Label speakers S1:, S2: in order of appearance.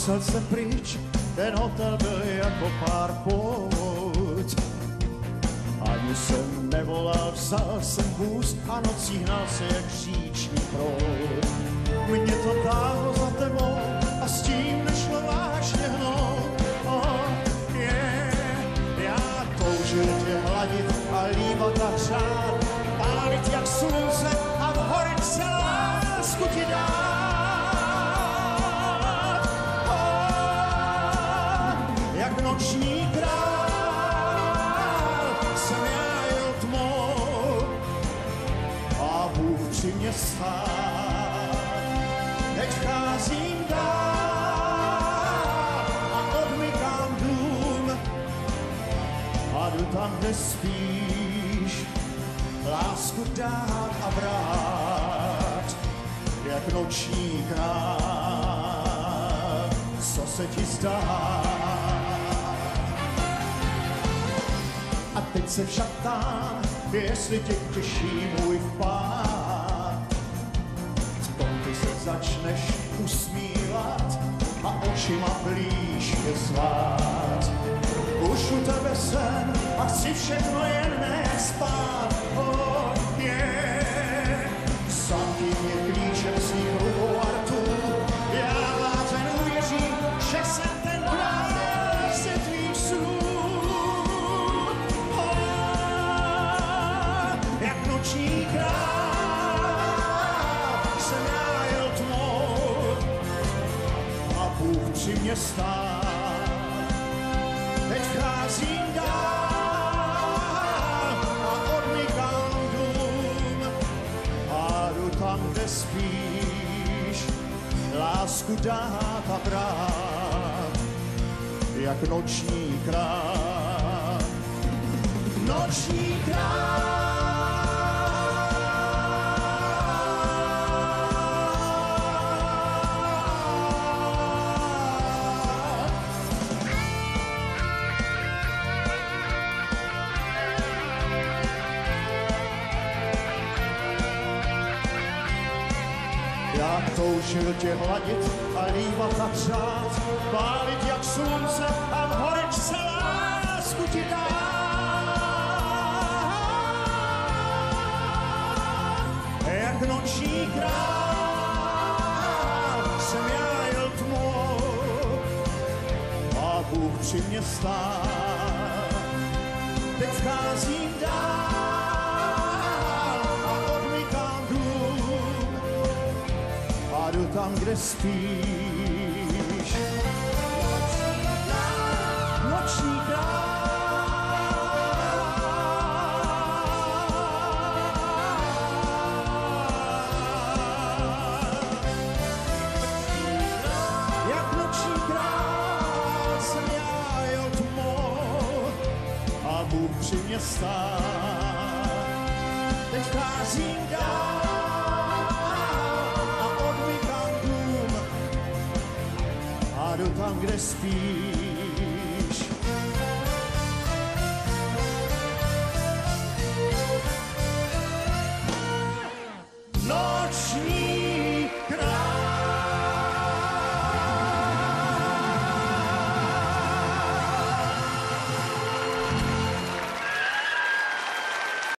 S1: Musel jsem pryč, ten hotel byl jako pár pout. Ani jsem nevolal, vzal jsem vůz a nocí hnal se jak říční proud. Mě to táhlo za tebou a s tím nešlo vážně hnout. Oh, yeah. Já toužil tě hladit a líbat a hřát, pálit jak slunce noční král jsem já jel tmou a Bůh při mě stál. Teď cházím dál a odmykám dům a jdu tam, kde spíš, lásku dát a brát, jak noční král, co se ti zdá. Se však ptám, jestli tě těší můj vpád. V tom ty se začneš usmívat a očima blíž je zvát. Už u tebe jsem a chci všechno jen ne Mě stál. Teď cházím dál a odmykám dům a jdu tam, kde spíš, lásku dát a brát, jak noční král. Noční Já toužil tě hladit a líbat a přát, pálit jak slunce a v horečce lásku ti dát. Jak noční král jsem já jel tmou a Bůh při mě stál. Teď vcházím dál tam, kde spíš. Noční král. Bůh při mě stál. Teď vcházím dál odmykám dům a